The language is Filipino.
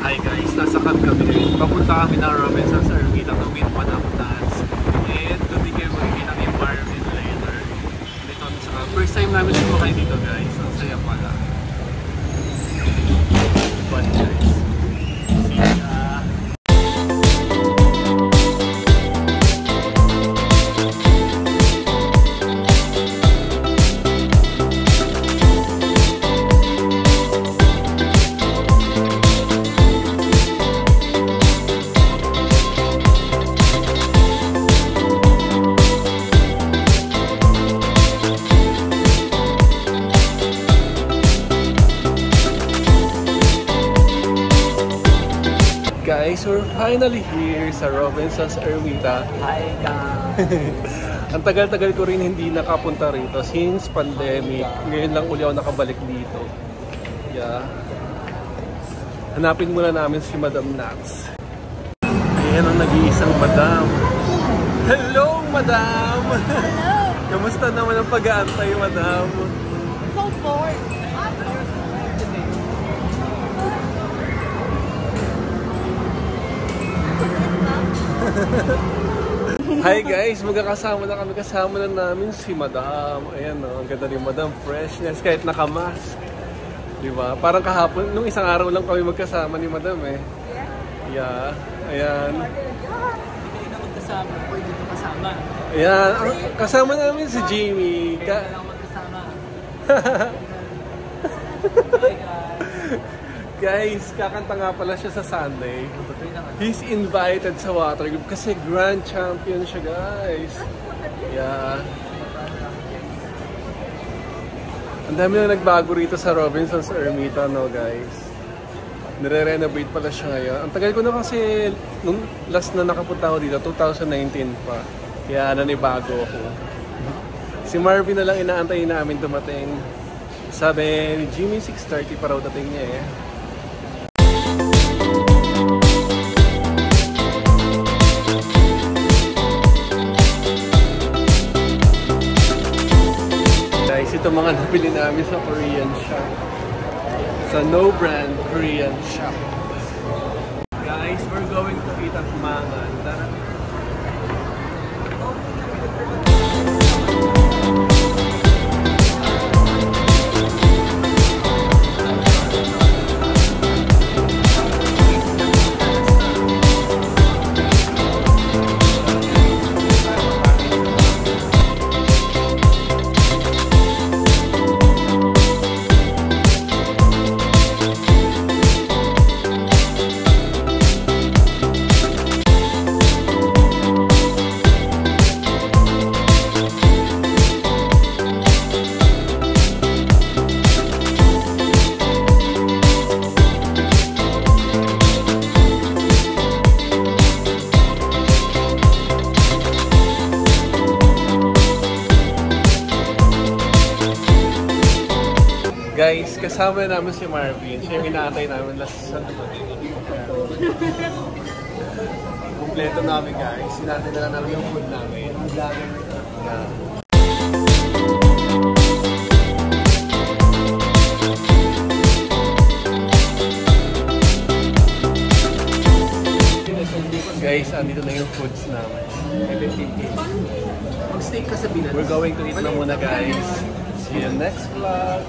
Hi guys, nasa camp kami ngayon. Papunta kami ng Robinson's Ermita to meet one of dance. And din kayo makikita ng environment later. Dito kami sa camp. First time namin sumakay dito guys. Ang saya pala. Fun guys. Guys, we're finally here sa Robinson's Ermita. Hi, Kang. Ang tagal-tagal ko rin hindi nakapunta rito since pandemic. Ngayon lang uli ako nakabalik dito. Yeah. Hanapin muna namin si Madam Nats. Ayan ang nag-iisang Madam. Hello, Madam! Hello! Kamusta naman ang pag-aantay, Madam? Hi guys, magkakasama na kami. Kasama na namin si Madam. Ayan o, ang ganda ni Madam. Freshness, kahit nakamask. Di ba? Parang kahapon, nung isang araw lang kami magkasama ni Madam eh. Yeah. Ayan. Hindi na magkasama. Pwede kasama. Ayan. Kasama namin si Jamie. Hindi Ka na lang magkasama. Hi, guys. Guys, kakanta nga pala siya sa Sunday. He's invited sa Watergroup kasi grand champion siya guys. Yeah. Ang dami na nagbago rito sa Robinson's Ermita no guys. Nire-renovate pala siya ngayon. Ang tagal ko na kasi nung last na nakapunta ako dito, 2019 pa. Kaya nanibago ako. Si Marvin na lang inaantay namin dumating. Sabi Jimmy 6.30 pa raw dating niya eh. Guys, ito mga nabili namin sa Korean shop. Sa No Brand Korean shop. Guys, kasama namin si Marvin. Siya yung inaantay namin last sa Kompleto namin guys. Sinantay na lang namin yung food namin. Yeah. Guys, andito na yung foods namin. Mag-stay ka sa Binat. We're going to eat na muna guys. See you next vlog.